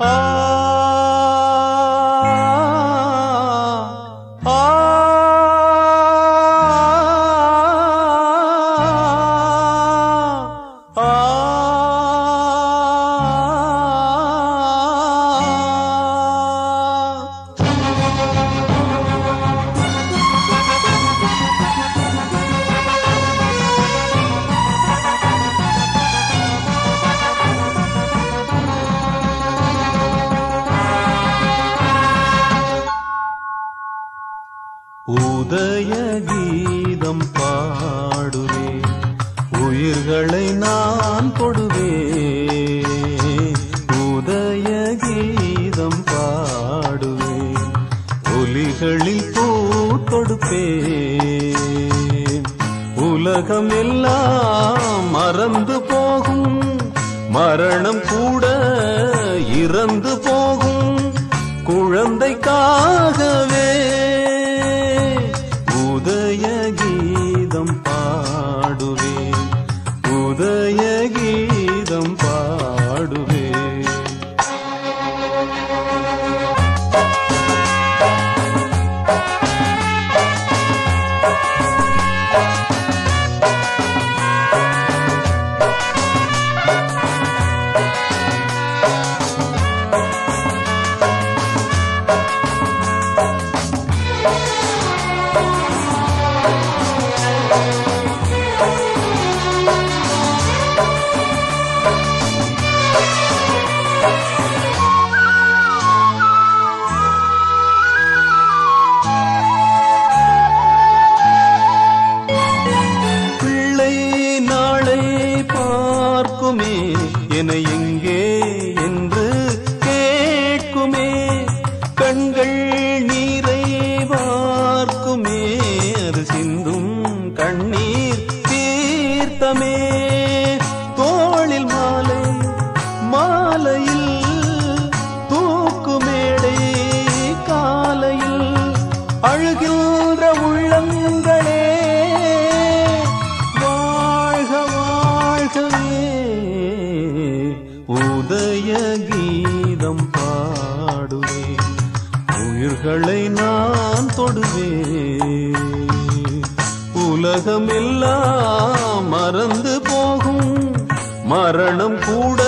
Oh. உதய கீதம் பாடுவே உயிர்களை நான் கொடுவே உதய கீதம் பாடுவே ஒலிகளில் பூ தொடுப்பே உலகம் எல்லாம் மறந்து போகும் மரணம் கூட இறந்து போகும். குழந்தைக்காகவே பார்க்குமே என எங்கே என்று கேட்குமே. கண்கள் நீரை வார்க்குமே அது சிந்தும் கண்ணீர் தீர்த்தமே. தோளில் மாலை மாலையில் கீதம் பாடுவேன். உயிர்களை நான் தொடுவேன். உலகம் எல்லாம் மறந்து போகும். மரணம் கூட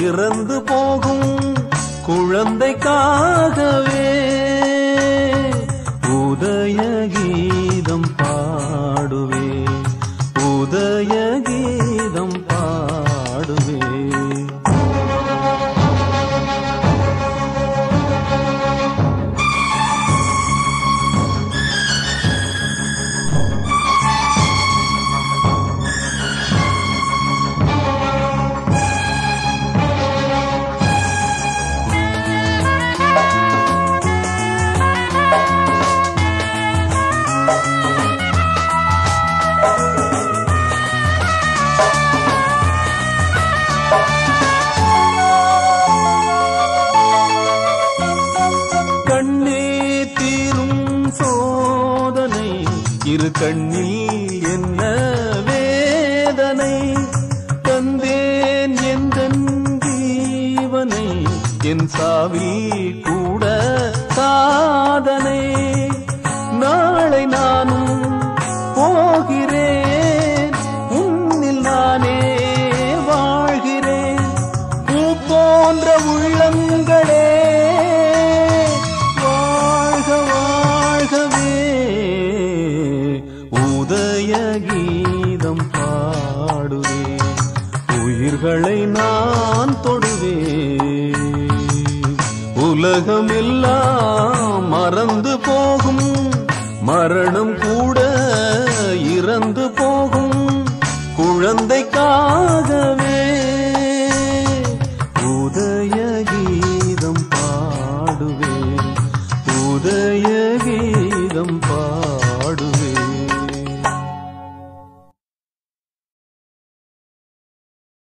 இறந்து போகும். குழந்தை இரு கண்ணில் என்ன வேதனை தந்தேன் எந்த தீவனை என் சாவில் உதய கீதம் பாடுவேன் உயிர்களை நான் தொடுவேன் உலகமெல்லாம் மறந்து போகும். மரணம் கூட இறந்து போகும். குழந்தைக்காகவே உதய கீதம் பாடுவேன் உதய கீதம் பா